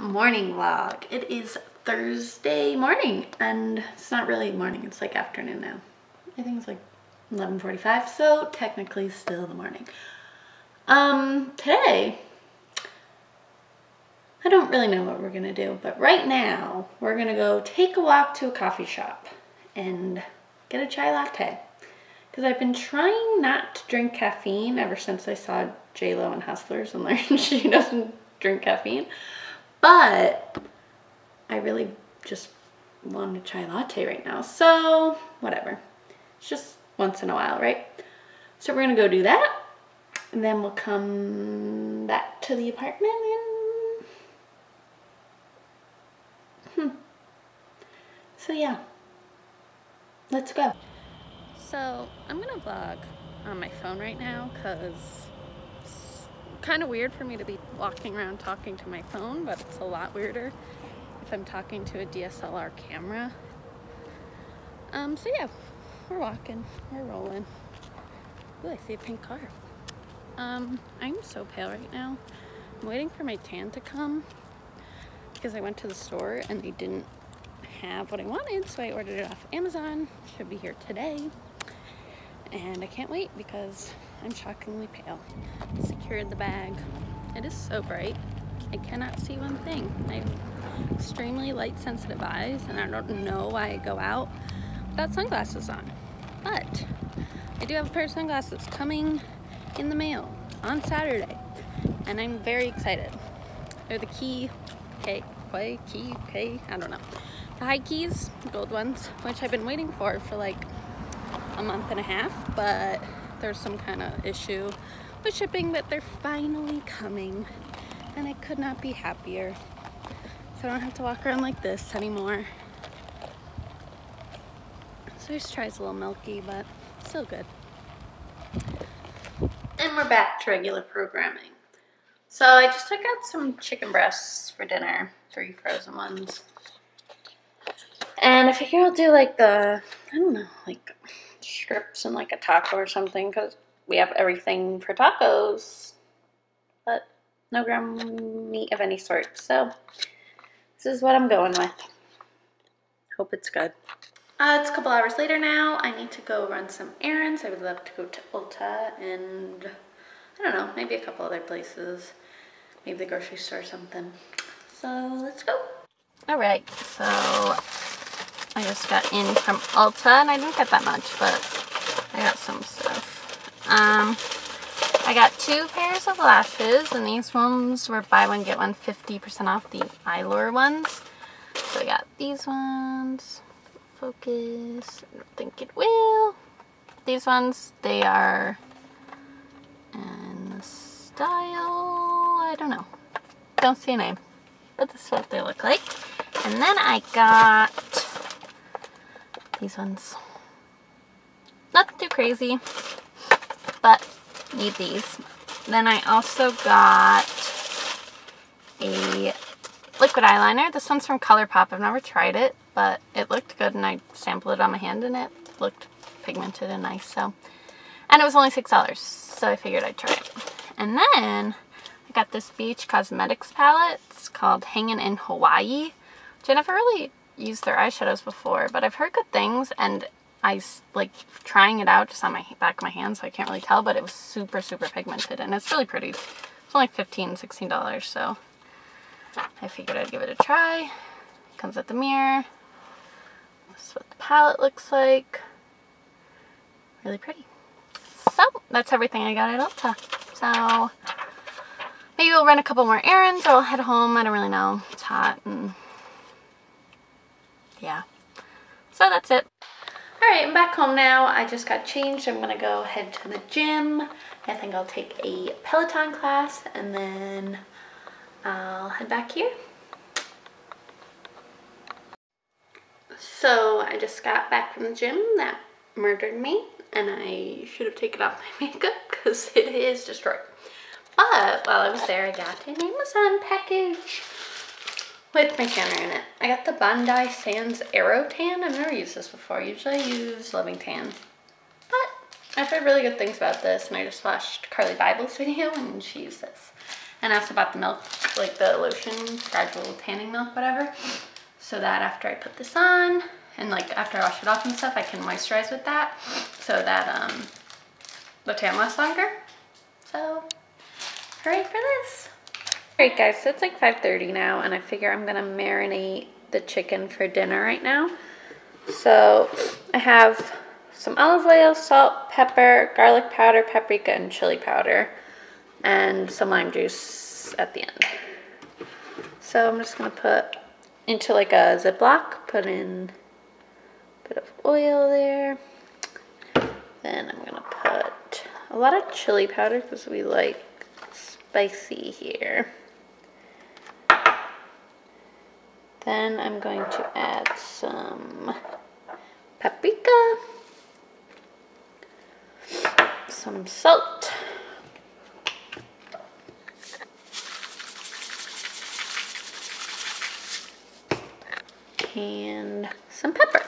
morning vlog. It is Thursday morning and it's not really morning, it's like afternoon now. I think it's like 11.45, so technically still the morning. Um, today, I don't really know what we're gonna do, but right now we're gonna go take a walk to a coffee shop and get a chai latte. Because I've been trying not to drink caffeine ever since I saw J-Lo and Hustlers and learned she doesn't drink caffeine. But I really just want a chai latte right now. So whatever. It's just once in a while, right? So we're gonna go do that. And then we'll come back to the apartment and hmm. So yeah. Let's go. So I'm gonna vlog on my phone right now because kind of weird for me to be walking around talking to my phone, but it's a lot weirder if I'm talking to a DSLR camera. Um, so yeah, we're walking, we're rolling. Ooh, I see a pink car. Um, I'm so pale right now. I'm waiting for my tan to come because I went to the store and they didn't have what I wanted, so I ordered it off Amazon. Should be here today. And I can't wait because I'm shockingly pale. Secured the bag. It is so bright. I cannot see one thing. I have extremely light sensitive eyes and I don't know why I go out without sunglasses on. But I do have a pair of sunglasses coming in the mail on Saturday and I'm very excited. They're the key, K, key, K, I don't know. The high keys, gold ones, which I've been waiting for for like a month and a half, but there's some kind of issue with shipping, but they're finally coming and I could not be happier. So I don't have to walk around like this anymore. So this chai's a little milky, but still good. And we're back to regular programming. So I just took out some chicken breasts for dinner, three frozen ones. And I figure I'll do like the, I don't know, like strips and like a taco or something because we have everything for tacos, but no ground meat of any sort. So this is what I'm going with. Hope it's good. Uh, it's a couple hours later now. I need to go run some errands. I would love to go to Ulta and I don't know, maybe a couple other places. Maybe the grocery store or something. So let's go. All right, so I just got in from Ulta and I didn't get that much, but I got some stuff. Um, I got two pairs of lashes, and these ones were buy one, get one 50% off the Eylure ones. So I got these ones. Focus. I don't think it will. These ones, they are in the style, I don't know. Don't see a name. But this is what they look like. And then I got these ones. Nothing too crazy, but need these. Then I also got a liquid eyeliner. This one's from ColourPop. I've never tried it, but it looked good and I sampled it on my hand and it looked pigmented and nice. So, And it was only $6, so I figured I'd try it. And then I got this BH Cosmetics palette. It's called Hanging in Hawaii, which I never really used their eyeshadows before, but I've heard good things and I like trying it out just on my back of my hand so I can't really tell but it was super super pigmented and it's really pretty. It's only $15, 16 dollars so I figured I'd give it a try. Comes with the mirror. This is what the palette looks like. Really pretty. So that's everything I got at Ulta. So maybe we'll run a couple more errands or I'll head home. I don't really know. It's hot and yeah so that's it Alright, I'm back home now. I just got changed. I'm to go head to the gym. I think I'll take a Peloton class and then I'll head back here. So I just got back from the gym. That murdered me and I should have taken off my makeup because it is destroyed. But while I was there, I got an Amazon package with my tanner in it. I got the Bondi Sands Aero Tan. I've never used this before. Usually I use Loving Tan. But I've heard really good things about this and I just watched Carly Bybel's video and she used this. And I also bought the milk, like the lotion, gradual tanning milk, whatever. So that after I put this on, and like after I wash it off and stuff, I can moisturize with that. So that um, the tan lasts longer. So, hooray for this. Alright guys, so it's like 5.30 now, and I figure I'm gonna marinate the chicken for dinner right now. So, I have some olive oil, salt, pepper, garlic powder, paprika, and chili powder, and some lime juice at the end. So I'm just gonna put into like a Ziploc, put in a bit of oil there. Then I'm gonna put a lot of chili powder because we like spicy here. Then I'm going to add some paprika some salt. And some pepper.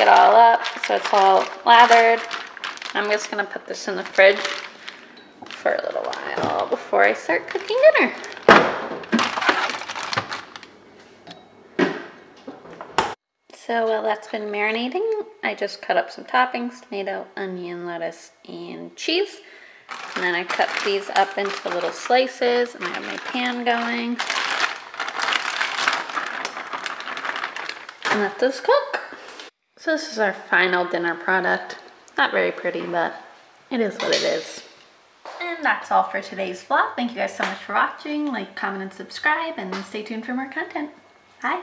It all up so it's all lathered. I'm just gonna put this in the fridge for a little while before I start cooking dinner. So while that's been marinating, I just cut up some toppings, tomato, onion, lettuce, and cheese. And then I cut these up into little slices and I have my pan going. and let this cook. So this is our final dinner product. Not very pretty, but it is what it is. And that's all for today's vlog. Thank you guys so much for watching. Like, comment, and subscribe, and stay tuned for more content. Bye.